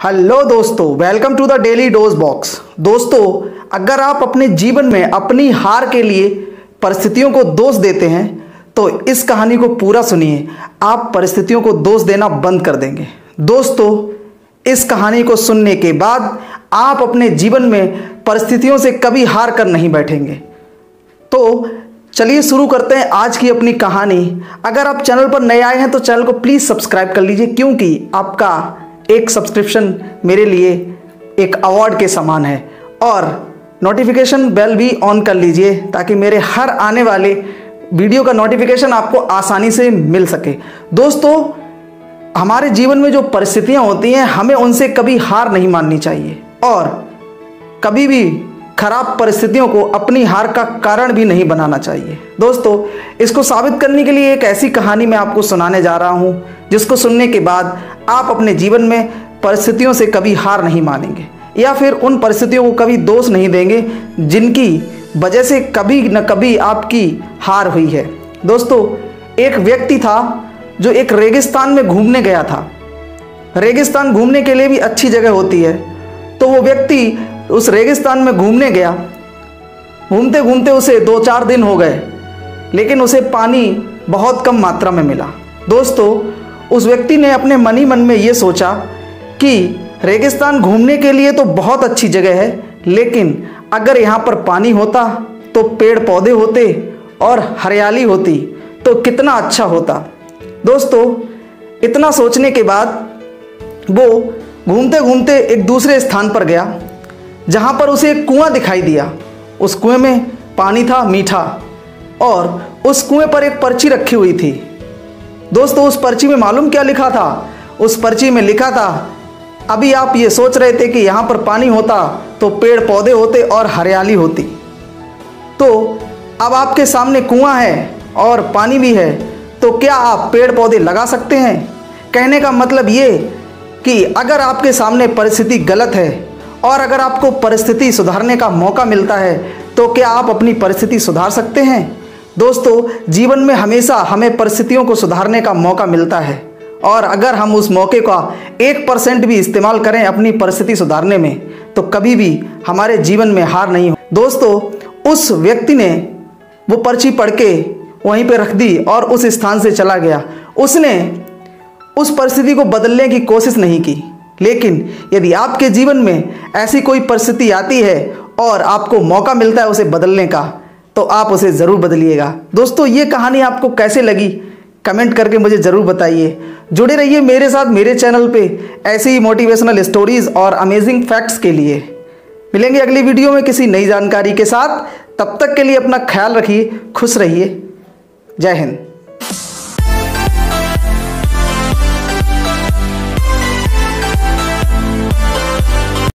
Hello दोस्तों welcome to the daily dose box दोस्तों, अगर आप अपने जीवन में अपनी हार के लिए परिस्थितियों को दोष देते हैं तो इस कहानी को पूरा सुनिए। आप परिस्थितियों को दोष देना बंद कर देंगे। दोस्तों, इस कहानी को सुनने के बाद आप अपने जीवन में परिस्थितियों से कभी हार कर नहीं बैठेंगे। तो चलिए शुरू करते हैं आज की अपनी कहानी। अगर आप चैनल पर नए आए हैं तो चैनल को प्लीज़ सब्सक्राइब कर लीजिए, क्योंकि आपका एक सब्सक्रिप्शन मेरे लिए एक अवार्ड के समान है। और नोटिफिकेशन बेल भी ऑन कर लीजिए ताकि मेरे हर आने वाले वीडियो का नोटिफिकेशन आपको आसानी से मिल सके। दोस्तों, हमारे जीवन में जो परिस्थितियाँ होती हैं, हमें उनसे कभी हार नहीं माननी चाहिए। और कभी भी खराब परिस्थितियों को अपनी हार का कारण भी नहीं बनाना चाहिए। दोस्तों, इसको साबित करने के लिए एक ऐसी कहानी मैं आपको सुनाने जा रहा हूँ। जिसको सुनने के बाद आप अपने जीवन में परिस्थितियों से कभी हार नहीं मानेंगे, या फिर उन परिस्थितियों को कभी दोष नहीं देंगे, जिनकी वजह से कभी न कभी आपकी हार हुई है। दोस्तों, एक व्यक्ति था जो एक रेगिस्तान में घूमने गया था। रेगिस्तान घूमने के लिए भी अच्छी जगह होती है। तो वो व्यक्ति उस रेगिस्तान में घूमने गया। घूमते घूमते उसे दो चार दिन हो गए, लेकिन उसे पानी बहुत कम मात्रा में मिला। दोस्तों उस व्यक्ति ने अपने मनी मन में ये सोचा कि रेगिस्तान घूमने के लिए तो बहुत अच्छी जगह है, लेकिन अगर यहाँ पर पानी होता तो पेड़ पौधे होते और हरियाली होती तो कितना अच्छा होता। दोस्तों, इतना सोचने के बाद वो घूमते घूमते एक दूसरे स्थान पर गया, जहाँ पर उसे एक कुआँ दिखाई दिया। उस कुएँ में पानी था, मीठा, और उस कुएँ पर एक पर्ची रखी हुई थी। दोस्तों, उस पर्ची में मालूम क्या लिखा था? उस पर्ची में लिखा था, अभी आप ये सोच रहे थे कि यहाँ पर पानी होता तो पेड़ पौधे होते और हरियाली होती। तो अब आपके सामने कुआँ है और पानी भी है तो क्या आप पेड़ पौधे लगा सकते हैं? कहने का मतलब ये कि अगर आपके सामने परिस्थिति गलत है और अगर आपको परिस्थिति सुधारने का मौका मिलता है तो क्या आप अपनी परिस्थिति सुधार सकते हैं? दोस्तों, जीवन में हमेशा हमें परिस्थितियों को सुधारने का मौका मिलता है। और अगर हम उस मौके का एक परसेंट भी इस्तेमाल करें अपनी परिस्थिति सुधारने में तो कभी भी हमारे जीवन में हार नहीं हो। दोस्तों, उस व्यक्ति ने वो पर्ची पढ़ के वहीं पे रख दी और उस स्थान से चला गया। उसने उस परिस्थिति को बदलने की कोशिश नहीं की। लेकिन यदि आपके जीवन में ऐसी कोई परिस्थिति आती है और आपको मौका मिलता है उसे बदलने का तो आप उसे ज़रूर बदलिएगा। दोस्तों, ये कहानी आपको कैसे लगी? कमेंट करके मुझे ज़रूर बताइए। जुड़े रहिए मेरे साथ, मेरे चैनल पे, ऐसी ही मोटिवेशनल स्टोरीज़ और अमेजिंग फैक्ट्स के लिए। मिलेंगे अगली वीडियो में किसी नई जानकारी के साथ। तब तक के लिए अपना ख्याल रखिए, खुश रहिए। जय हिंद।